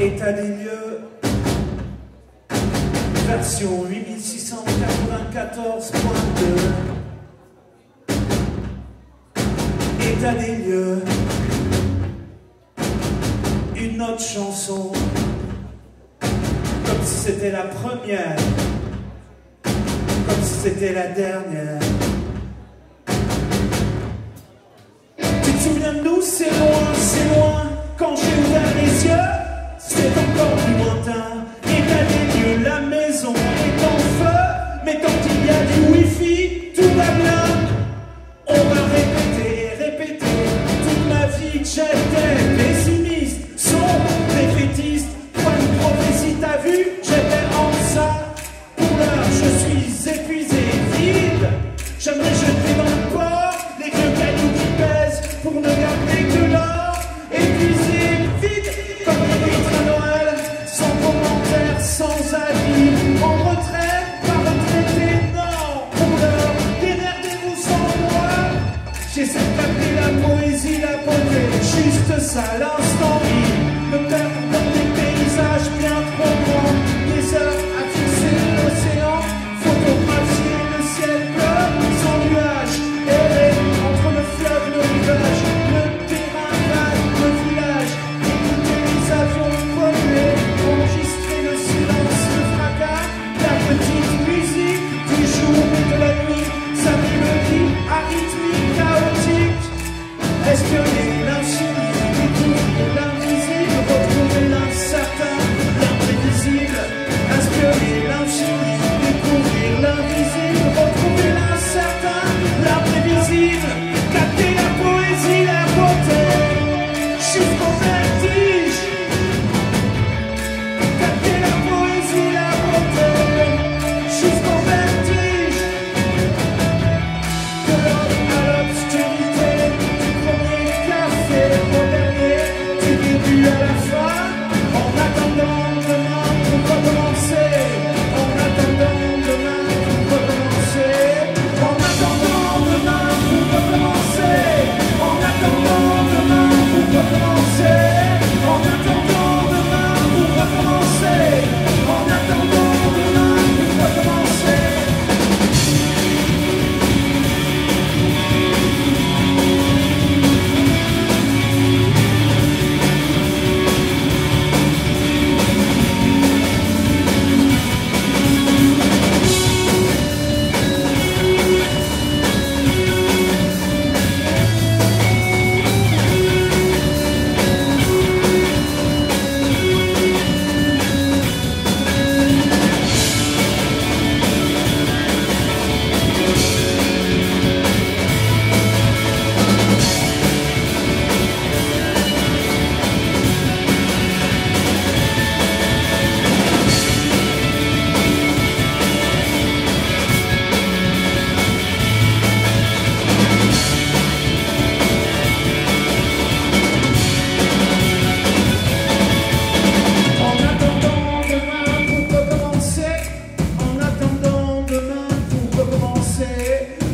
État des lieux, version 8694.2. État des lieux, une autre chanson, comme si c'était la première, comme si c'était la dernière. Tu te souviens de nous, c'est loin, c'est loin, quand j'ai ouvert les yeux, c'est encore J'ai cette la poésie, la beauté, juste ça, l'instant, le père.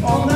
On the.